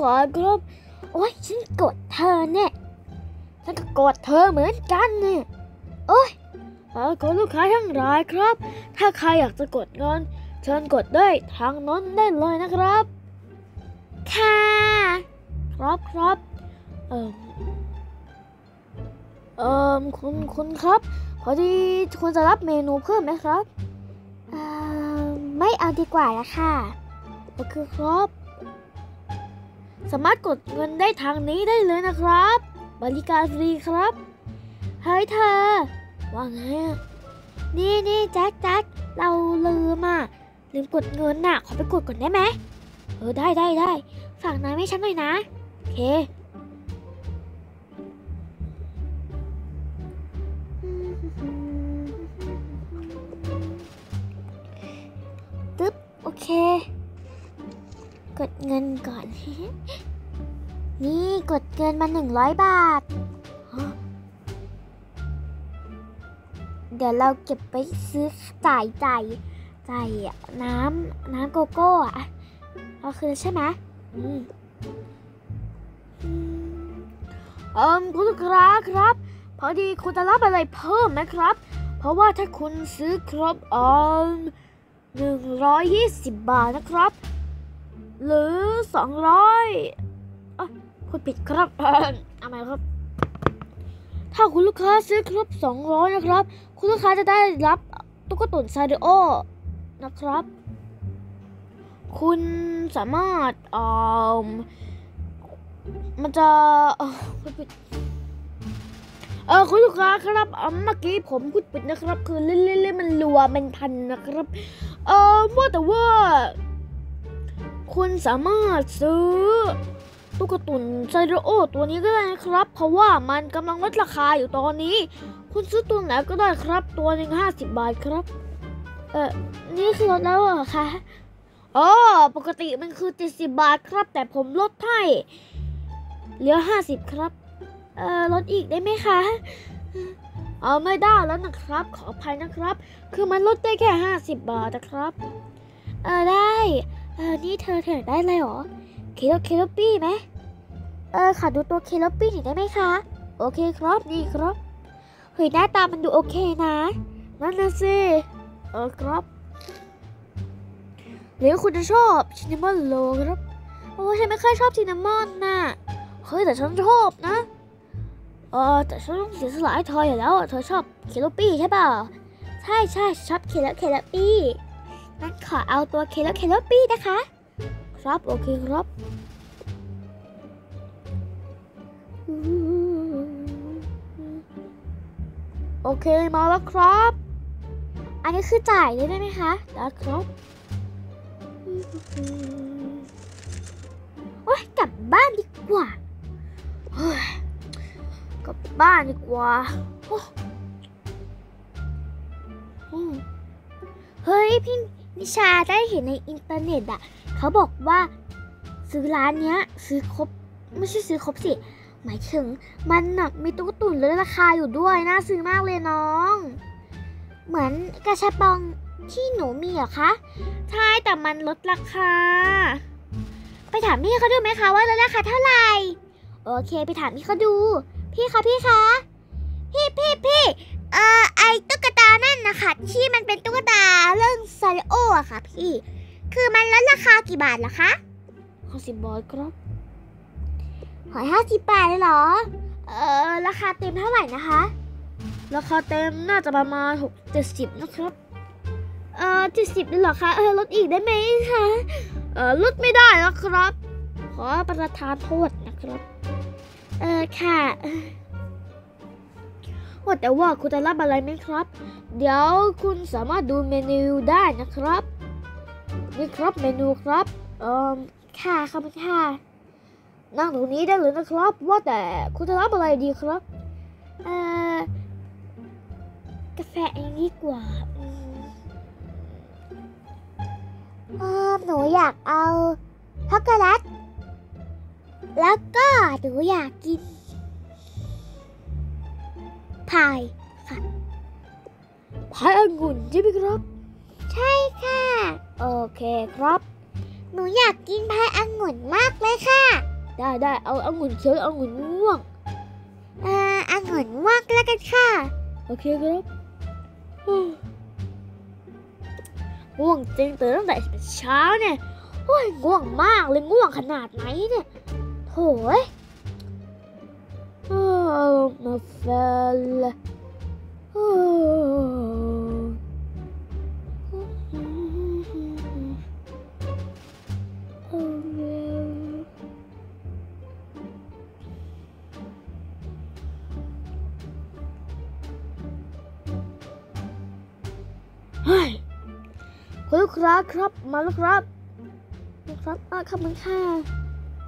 เหรอครับโอ้ยฉันกดเธอเนี่ยฉันก็กดเธอเหมือนกันเนี่ยโอ้ยเออคุณลูกค้าทั้งหลายครับ ถ้าใครอยากจะกดเงินเชิญกดได้ทางน้นได้เลยนะครับ ค่ะ ครับครับ เอ่อเอ่อคุณคุณครับ พอดีคุณจะรับเมนูเพิ่มไหมครับ เอ่อไม่เอาดีกว่าละค่ะ โอเคครับ สามารถกดเงินได้ทางนี้ได้เลยนะครับ บริการฟรีครับเฮ้ยเธอ ว่าไงนี่นี่แจ็คแจ็คเราลืมอะลืมกดเงินน่ะ ขอไปกดก่อนได้ไหมเออได้ได้ได้ฝากนายให้ฉันหน่อยนะ โอเค กดเงินก่อน นี่กดเงินมาหนึ่งร้อยบาท เดี๋ยวเราเก็บไปซื้อจ่ายจ่ายจ่ายน้ำน้ำโกโก้อะเอาคืนใช่ไหมอืมอืมเอิมคุณลูกค้าครับ พอดีคุณจะรับอะไรเพิ่มไหมครับ เพราะว่าถ้าคุณซื้อครบเอิมหนึ่งร้อยยี่สิบบาทนะครับ หรือสองร้อยพูดผิดครับเอิ่มเอาใหม่ครับ ถ้าคุณลูกค้าซื้อครบ200นะครับ คุณลูกค้าจะได้รับตุ๊กตุนซาริโอนะครับ คุณสามารถเอ่อมันจะพูดผิดเออคุณลูกค้าครับเมื่อกี้ผมพูดผิดนะครับ คือเล่นๆๆมันรัวเป็นพันนะครับ เออว่าแต่ว่า คุณสามารถซื้อตุ๊กตุนไซโรโอตัวนี้ก็ได้นะครับ เพราะว่ามันกำลังลดราคาอยู่ตอนนี้ คุณซื้อตัวไหนก็ได้ครับ ตัวหนึ่งห้าสิบบาทครับ เออนี่คือลดแล้วเหรอคะอ๋อปกติมันคือเจ็ดสิบบาทครับ แต่ผมลดให้เหลือห้าสิบครับ เออลดอีกได้ไหมคะเอาไม่ได้แล้วนะครับ ขออภัยนะครับ คือมันลดได้แค่ห้าสิบบาทนะครับ เออได้ ออนี่เธอเธอได้เลยเหรอ Kero Keroppi ไหมเออขอดูตัว Keroppi หน่อยได้ไหมคะ โอเคครับนี่ครับ เฮ้ยหน้าตามันดูโอเคนะ นั่นนะสิ เออครับหรือคุณจะชอบ Cinnamorollครับ โอ้ฉันไม่ค่อยชอบ Cinnamon น่ะ เฮ้ยแต่ฉันชอบนะ เออแต่ฉันต้องเสียสละให้เธออยู่แล้วอะเธอชอบ Keroppi ใช่เปล่า ใช่ใช่ชอบ Kero Keroppi งั้นขอเอาตัว Kero Keroppi นะคะ ครับ โอเคครับโอเคมาแล้วครับ อันนี้คือจ่ายได้ไหมคะได้ครับโอ๊ยกลับบ้านดีกว่าเฮ้ยกลับบ้านดีกว่าเฮ้ยพี่ นิชาได้เห็นในอินเทอร์เน็ตอะเขาบอกว่าซื้อร้านเนี้ยซื้อครบไม่ใช่ซื้อครบสิ หมายถึงมันน่ะมีตุ๊กตุนลดราคาอยู่ด้วยน่าซื้อมากเลยน้อง เหมือนกระชับปองที่หนูมีเหรอคะ ใช่แต่มันลดราคา ไปถามพี่เขาดูไหมคะว่าลดราคาเท่าไหร่ โอเคไปถามพี่เขาดู พี่คะพี่คะ พี่พี่พี่เอ่อไอตุ๊กตานั่นนะคะที่มันเป็นตุ๊กตาเรื่องซาริ โออะค่ะพี่ คือมันลดราคากี่บาทเหรอคะห้าสิบบาทครับหอยห้าสิบบาทเลยเหรอ เออราคาเต็มเท่าไหร่นะคะ ราคาเต็มน่าจะประมาณหกเจ็ดสิบนะครับ เออเจ็ดสิบเลยเหรอคะเออลดอีกได้ไหมคะเออลดไม่ได้แล้วครับ ขอประทานโทษนะครับ เออค่ะ ว่าแต่ว่าคุณจะรับอะไรไหมครับ เดี๋ยวคุณสามารถดูเมนูได้นะครับ นี่ครับเมนูครับเอ่อค่ะขอบค่ะนั่งตรงนี้ได้เลยนะครับ ว่าแต่คุณจะรับอะไรดีครับเอ่อกาแฟเองดีกว่าเออหนูอยากเอาช็อกโกแลตแล้วก็หนูอยากกิน พายค่ะพายองุ่นใช่ไหมครับ ใช่ค่ะ โอเคครับ หนูอยากกินพายองุ่นมากเลยค่ะ ได้ได้เอาองุ่นเขียวเอาองุ่นม่วงอ่าองุ่นม่วงก็แล้วกันค่ะ โอเคครับฮู้ง่วงจริงตื่นตั้งแต่เช้าเนี่ยโอ้ยง่วงมากเลยง่วงขนาดไหนเนี่ยโถ่เอ้ย โอ้มาเฟลโอ้โอ้เฮ้ยคุณลูกค้าครับมาแล้วครับนี่ครับอะขอบคุณค่ะ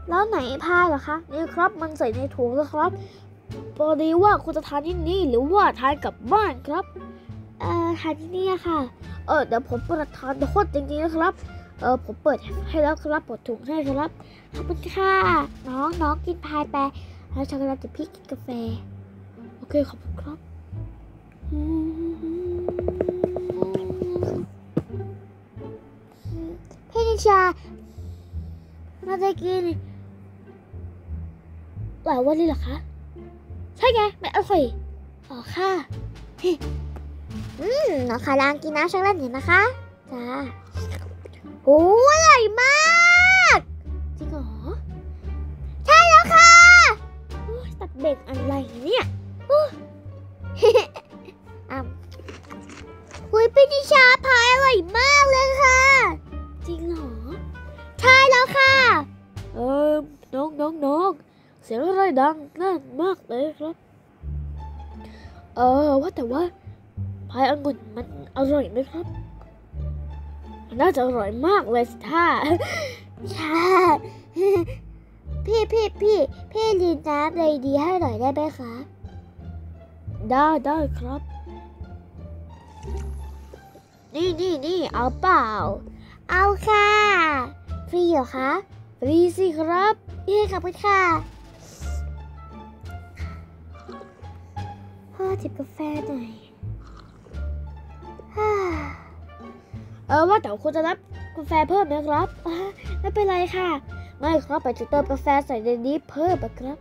แล้วไหนพาเหรอคะนี่ครับมันใส่ในถุงแล้วครับ พอดีว่าคุณจะทานที่นี่หรือว่าทานกลับบ้านครับเอ่อทานที่นี่อะค่ะเออเดี๋ยวผมประทานโทษจริงๆนะครับเออผมเปิดให้แล้วครับเปิดถุงให้ครับขอบคุณค่ะน้องน้องกินพายไปแล้วช็อกโกแลตกับพี่กินกาแฟ โอเคขอบคุณครับอืมพี่นิชาเราจะกินหลายวันเลยเหรอคะใช่ไงไม่อร่อยอ๋อค่ะอืมน้องคาลางกินน้ำช็อกโกแลตอยู่นะคะจ้าโอ้อร่อยมากจริงเหรอใช่แล้วค่ะโอ้ยตัดเบ็ดอะไรเนี่ยโอ้ยอะหุยพี่นิชาพายอร่อยมากเลยค่ะ จริงเหรอใช่แล้วค่ะ เออน้องน้องน้องเสียงอะไรดัง เลยครับ เออว่าแต่ว่าพายองุ่นมันอร่อยไหมครับ มันน่าจะอร่อยมากเลยสิท่าใช่พี่พี่พี่พี่รีนน้ำอะไรดีให้หน่อยได้ไหมคะได้ได้ครับ นี่นี่นี่เอาเปล่า เอาค่ะ ฟรีเหรอคะ ฟรีสิครับ เย้ขอบคุณค่ะ พ่อจิบกาแฟหน่อยเออว่าแต่คุณจะรับกาแฟเพิ่มไหมครับ ไม่เป็นไรค่ะ ไม่ครับไปจะเติมกาแฟใส่ในนี้เพิ่มอะครับ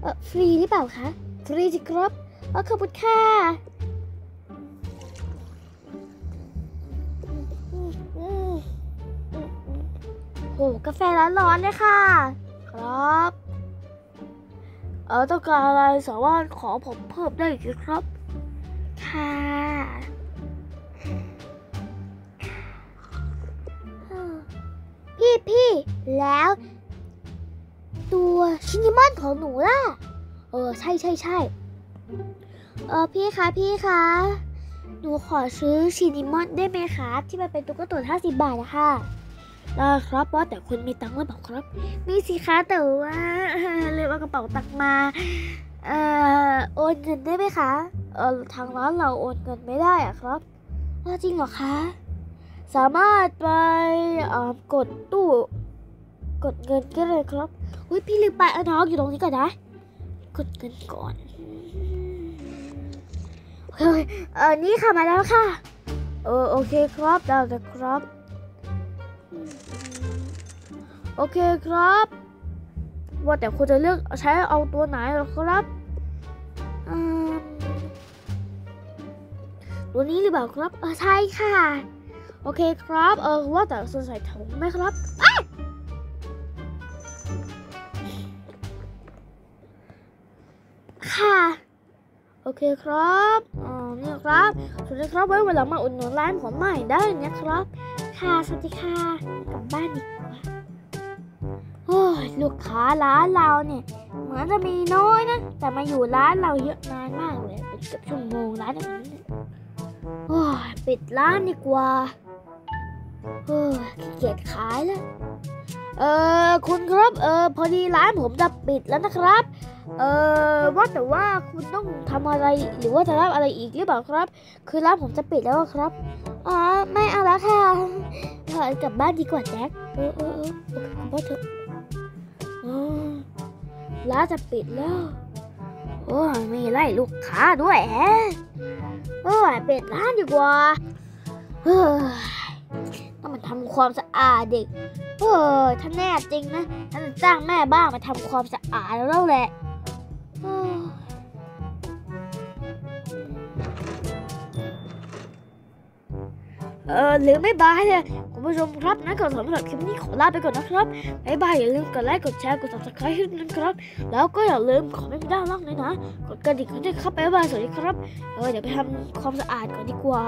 เออฟรีหรือเปล่าคะ ฟรีสิครับเออขอบคุณค่ะโหกาแฟร้อนๆเลยค่ะ ครับ เออต้องการอะไรสามารถขอผมเพิ่มได้อีกครับ ค่ะพี่พี่แล้ว ตัวชินิมอนของหนูล่ะ เออ ใช่ใช่ใช่เออพี่คะพี่คะหนูขอซื้อชินิมอนได้ไหมคะที่มันเป็นตุ๊กตาห้าสิบบาทอะค่ะได้ครับว่าแต่คุณมีตังค์หรือเปล่าครับ มีสิคะแต่ว่า เลยเอากระเป๋าตังมาเอ่อโอนเงินได้ไหมคะเออทางร้านเราโอนเงินไม่ได้อะครับจริงเหรอคะ สามารถไปกดตู้ กดเงินก็เลยครับอุ้ยพี่ลืมไปเอาน้องอยู่ตรงนี้ก่อนนะ กดเงินก่อนโอเคโอเออนี่ค่ะมาแล้วค่ะเออโอเคครับได้เลยครับ โอเคครับ ว่าแต่คุณจะเลือกใช้เอาตัวไหนเหรอครับตัวนี้หรือเปล่าครับเออใช่ค่ะ โอเคครับเออว่าแต่จะใส่ถุงไหมครับค่ะ โอเคครับอ๋อเนี่ยครับสวัสดีครับไว้วันหลังมาอุดหนุนร้านผมใหม่ได้นะครับ ค่ะสวัสดีค่ะกลับบ้านดีกว่า ลูกค้าร้านเราเนี่ยเหมือนจะมีน้อยนะ แต่มาอยู่ร้านเราเยอะนานมากเลยเป็นเกือบชั่วโมงร้านอย่างนี้โอ้ยปิดร้านดีกว่าเออขี้เกียจขายแล้วเออคุณครับเออพอดีร้านผมจะปิดแล้วนะครับ เออว่าแต่ว่าคุณต้องทำอะไรหรือว่าจะรับอะไรอีกหรือเปล่าครับ คือร้านผมจะปิดแล้วครับอ๋อไม่เอาแล้วค่ะถอยกลับบ้านดีกว่าแจ็คเออเออเออโอเคกลับบ้านเถอะอ๋อ ร้านจะปิดแล้ว โอ้ยมีไล่ลูกค้าด้วยแฮะโอ้ยปิดร้านดีกว่าเฮ้ยต้องมาททำความสะอาดเด็กเออถ้าแน่จริงนะฉันจะจ้างแม่บ้านมาทำความสะอาดแล้วแหละ เออเอหรือไม่บายเลยคุณผู้ชมครับนะก่อนสำหรับคลิปนี้ขอลาไปก่อนนะครับบ๊ายบายอย่าลืมกดไลค์กดแชร์กด subscribe ให้ด้วยนะครับ แล้วก็อย่าลืมขอไม่ได้านล่างเลยนะ กดกระดิ่งกันด้วยครับบ๊ายบายสวัสดีครับเออเดี๋ยวไปทำความสะอาดก่อนดีกว่า